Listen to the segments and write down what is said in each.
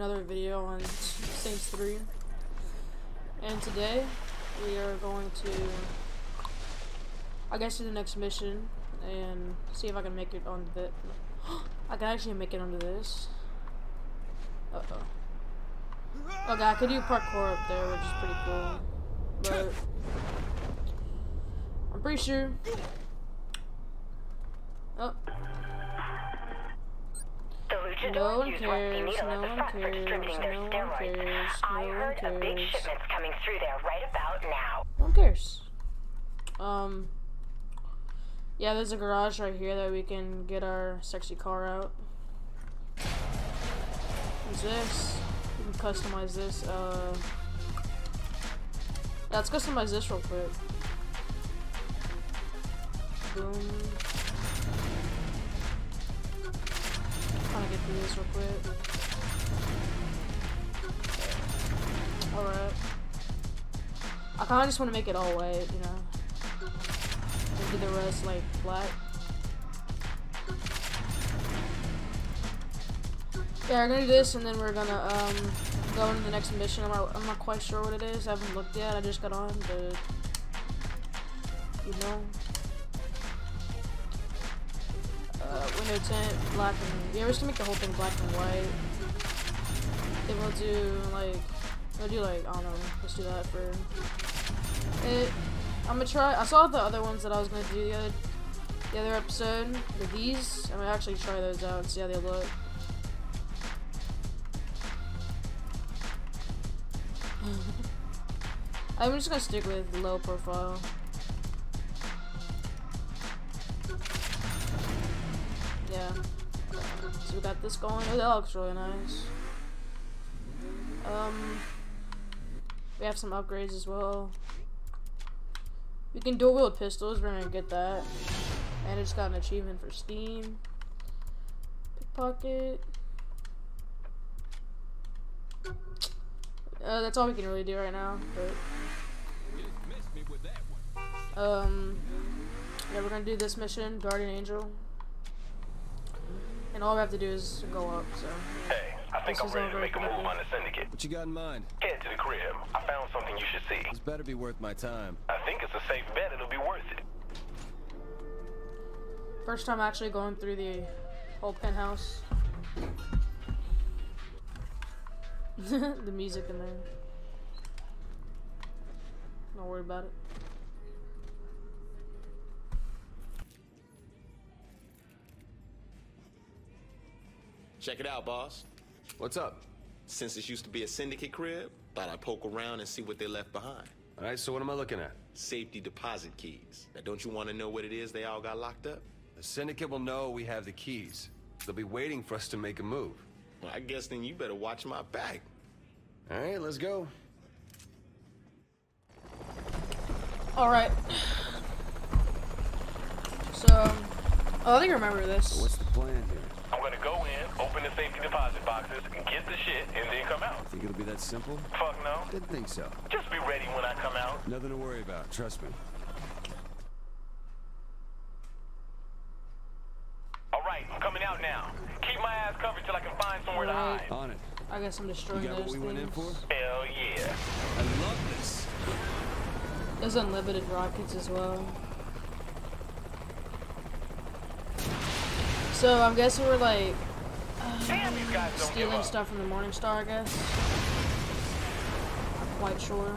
another video on Saints 3. And today, we are going to, I guess, do the next mission and see if I can make it on the. I can actually make it onto this. Uh oh. Okay, I could do parkour up there, which is pretty cool. But I'm pretty sure. Oh. No one cares, no one cares, no one cares, no one cares. coming through there right about now. No one cares. Um. Yeah, there's a garage right here that we can get our sexy car out. What's this? We can customize this. Uh. yeah, Let's customize this real quick. Boom. Trying to get through this real quick. Alright. I kinda just wanna make it all white, you know. And do the rest like black. Yeah, we're gonna do this and then we're gonna um go into the next mission. I'm not, I'm not quite sure what it is. I haven't looked yet. I just got on, but you know. Window tint, black and yeah, we're just gonna make the whole thing black and white. Then we'll do like we'll do like I don't know. Let's do that for it. I'm gonna try. I saw the other ones that I was gonna do the other the other episode. The these. I'm gonna actually try those out and see how they look. I'm just gonna stick with low profile. So we got this going. That looks really nice. Um, we have some upgrades as well. We can dual wield pistols. We're gonna get that. And it's got an achievement for Steam. Pickpocket. Uh, that's all we can really do right now. But um, yeah, we're gonna do this mission, Guardian Angel. And all we have to do is go up. So Hey, I think This I'm is ready over to make a move on the syndicate. What you got in mind? Head to the crib. I found something you should see. This better be worth my time. I think it's a safe bet it'll be worth it. first time actually going through the whole penthouse. the music in there. Don't worry about it. Check it out, boss. What's up? Since this used to be a syndicate crib, thought I'd poke around and see what they left behind. All right, so what am I looking at? Safety deposit keys. Now, don't you want to know what it is they all got locked up? The syndicate will know we have the keys. They'll be waiting for us to make a move. Well, I guess then you better watch my back. All right, let's go. Alright. So, oh, I think I remember this. What's the plan here? I'm gonna go in, open the safety deposit boxes, get the shit, and then come out. Think it'll be that simple? Fuck no. Didn't think so. Just be ready when I come out. Nothing to worry about, trust me. Alright, I'm coming out now. Keep my ass covered till I can find somewhere to hide. On it. I guess I'm destroying You got what those we went in things. for? Hell yeah. I love this. There's unlimited rockets as well. So I'm guessing we're like Damn, these guys don't stealing stuff from the Morningstar, I guess. Not quite sure.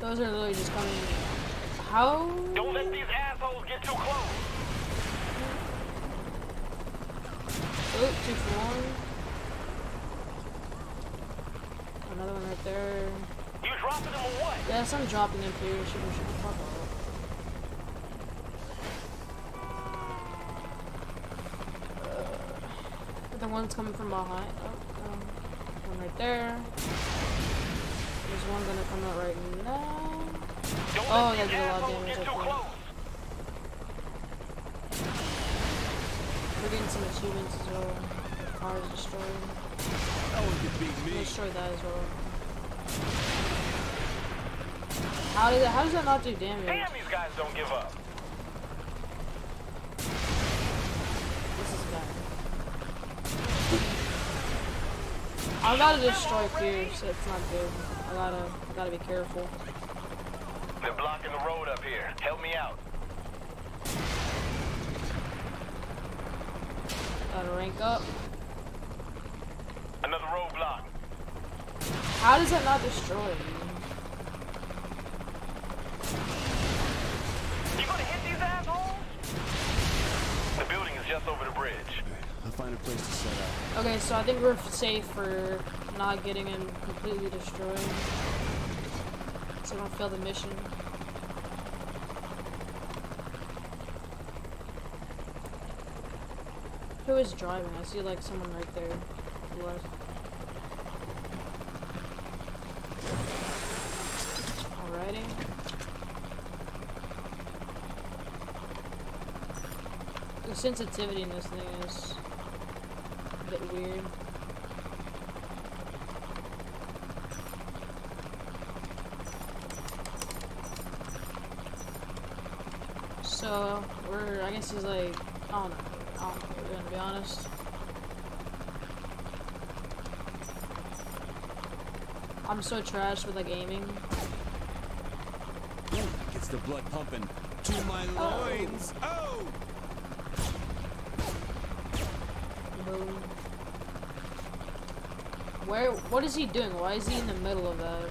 Those are literally just coming. How? Don't let these assholes get too close. Oh, two for one. Another one right there. You dropping them or what? Yes, I'm dropping them too. Shoot, shoot, shoot, fuck off. Uh, the one's coming from behind. Oh, um, one right there. There's one gonna come out right now. Don't Oh, yeah, these a lot of damage, get I too think. close. We're getting some achievements as well. Cars destroyed. No one can beat me. Destroy that as well. How does that? How does that not do damage? Damn, these guys don't give up. I gotta destroy Pierce. It's not good. I gotta, I gotta be careful. They're blocking the road up here. Help me out. Gotta rank up. Another roadblock. How does that not destroy? You over the bridge. I'll find a place to set up. Okay, so I think we're safe for not getting him completely destroyed. So I don't fail the mission. Who is driving? I see like someone right there. Left. The sensitivity in this thing is a bit weird. So we're I guess it's like I don't know. I don't know, we're gonna be honest. I'm so trash with like aiming. Ooh, gets the blood pumping to my Oh. loins. Oh! Where what is he doing? Why is he in the middle of that?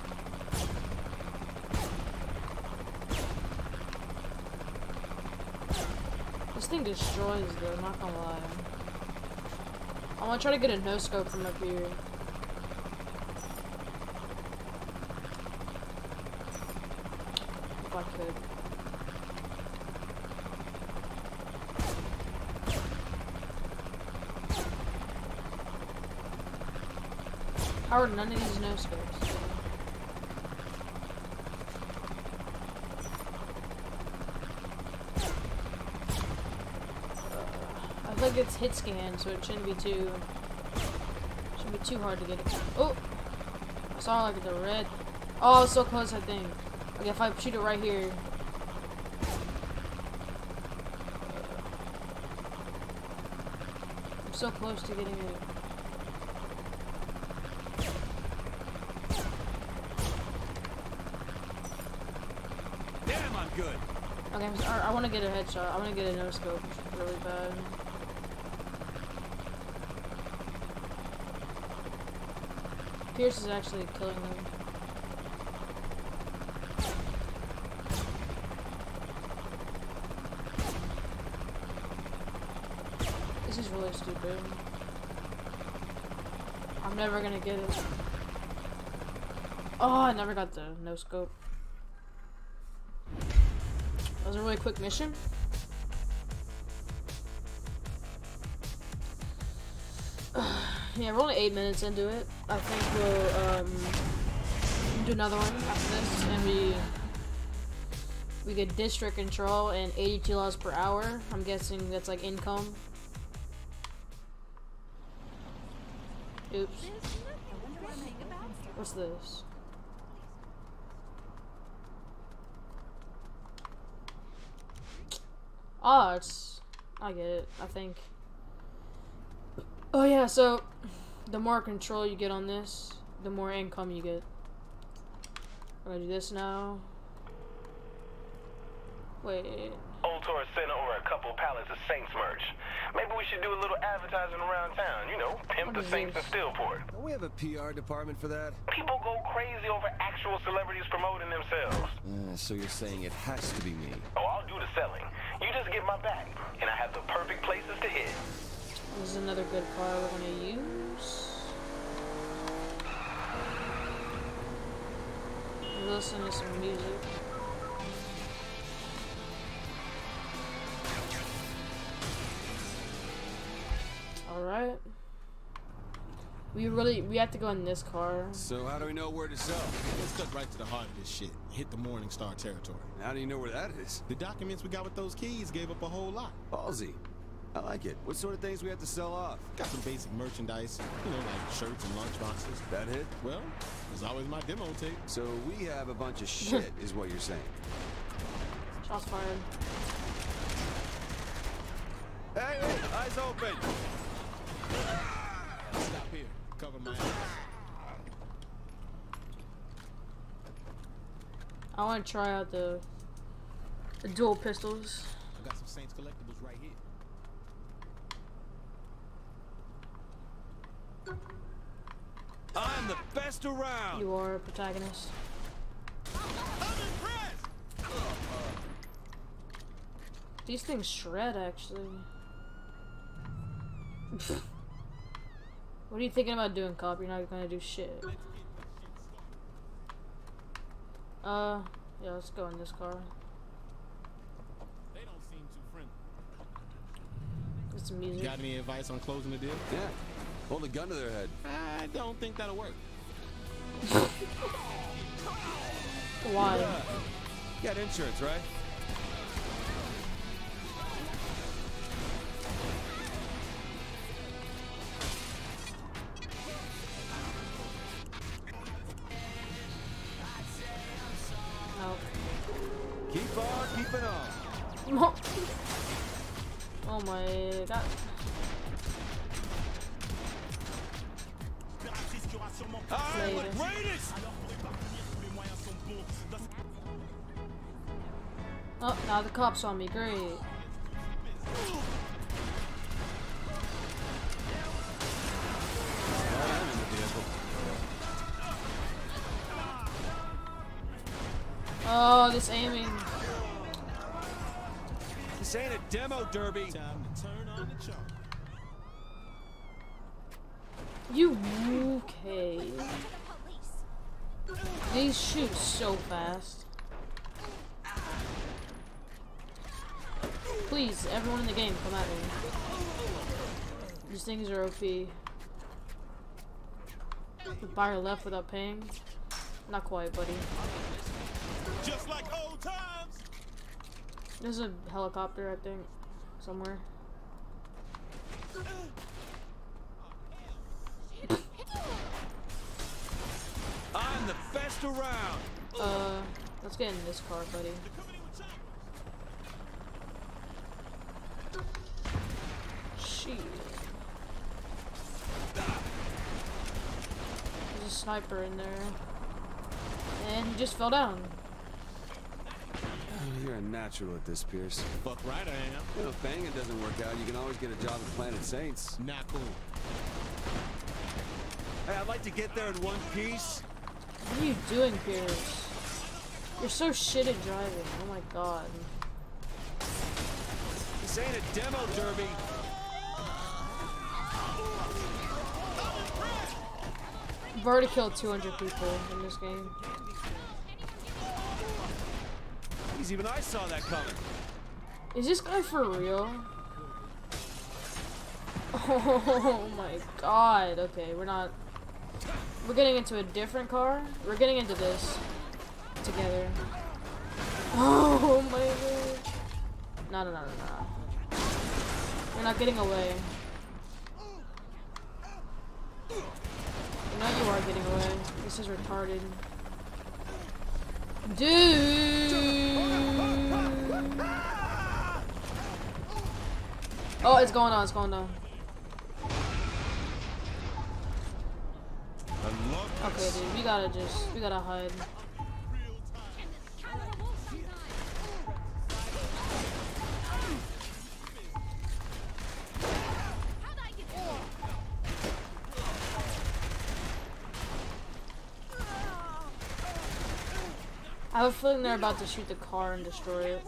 This thing destroys though, I'm not gonna lie. I wanna try to get a no scope from up here. If I could. None of these no scopes? I think it's hit scan, so it shouldn't be too shouldn't be too hard to get it. Oh, I saw like the red. Oh, so close. I think. Okay, if I shoot it right here. I'm so close to getting it. Damn, I'm good. Okay, I want to get a headshot. I want to get a no scope really bad. Pierce is actually killing them. This is really stupid. I'm never gonna get it. Oh, I never got the no scope. That was a really quick mission. yeah, we're only eight minutes into it. I think we'll um, do another one after this, and we we get district control and 82 miles per hour. I'm guessing that's like income. Oops. What's this? Oh, it's. I get it. I think. Oh yeah, so the more control you get on this, the more income you get. I'm gonna do this now. Wait. Old Taurus sent over a couple pallets of Saints merch. Maybe we should do a little advertising around town. You know, pimp What the Saints in this? Steelport. Don't we have a PR department for that? People go crazy over actual celebrities promoting themselves. Uh, so you're saying it has to be me. Oh, I'll do the selling. You just get my back, and I have the perfect places to hit. This is another good car we're gonna use. Listen to some music. We really we have to go in this car. So how do we know where to sell? Let's cut right to the heart of this shit. Hit the Morningstar territory. How do you know where that is? The documents we got with those keys gave up a whole lot. Ballsy. I like it. What sort of things we have to sell off? Got some basic merchandise, you know, like shirts and lunch boxes. That hit? Well, there's always my demo tape. So we have a bunch of shit, is what you're saying. Shots fired. Hey, hey, eyes open! Stop here cover my ass. I want to try out the, the dual pistols. I got some Saints collectibles right here. I'm the best around. You are a protagonist. These things shred, actually. what are you thinking about doing, cop? You're not gonna do shit. Uh, yeah, let's go in this car. They don't seem too friendly. Some music. Got any advice on closing the deal? Yeah. Hold a gun to their head. I don't think that'll work. Why? You got insurance, right? Oh, now the cops on me. Great. I'm in the vehicle. Oh, this aiming. This ain't a demo derby. Time to turn on the charm. You okay? These shoot so fast. Please, everyone in the game, come at me. These things are OP. The buyer left without paying? Not quite, buddy. Just like old times. There's a helicopter, I think, somewhere. I'm the best around. Uh, let's get in this car, buddy. Shit. There's a sniper in there. And he just fell down. Oh, you're a natural at this, Pierce. Fuck right I am. You know, if banging doesn't work out, you can always get a job at Planet Saints. Not cool. Hey, I'd like to get there in one piece. What are you doing, Pierce? You're so shit at driving. Oh my god. This ain't a demo derby. I've already killed 200 people in this game. Jeez, even I saw that coming. Is this guy for real? Oh my god. Okay, we're not. We're getting into a different car. We're getting into this together. Oh my god. No, no, no, no, no. We're not getting away. You you are getting away. This is retarded. Dude! Oh, it's going on, it's going on. Okay, dude, we gotta just, we gotta hide. I have a feeling they're about to shoot the car and destroy it.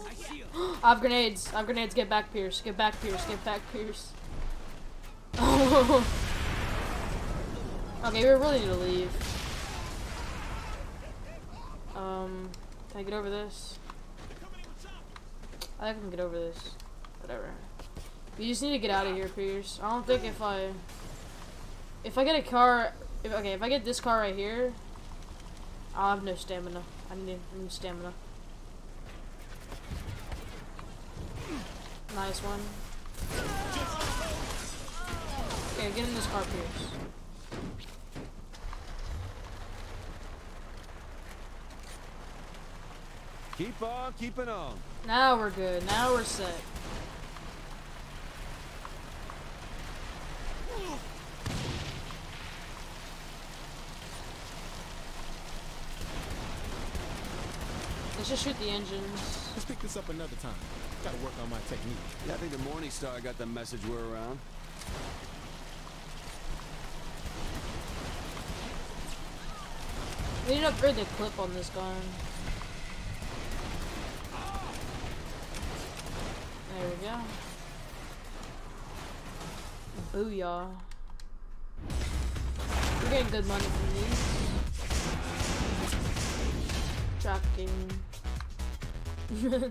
I have grenades. I have grenades. Get back, Pierce. Get back, Pierce. Get back, Pierce. okay, we really need to leave. Um, can I get over this? I think I can get over this. Whatever. We just need to get out of here, Pierce. I don't think if I... If I get a car... If, okay, if I get this car right here, I'll have no stamina. I need, need stamina. Nice one. Okay, get in this car, Pierce. Keep on keeping on. Now we're good. Now we're set. Let's just shoot the engines. Let's pick this up another time. Gotta work on my technique. Yeah, I think the Morningstar got the message we're around. We need to upgrade the clip on this gun. There we go. Booyah. We're getting good money from these. Tracking. yeah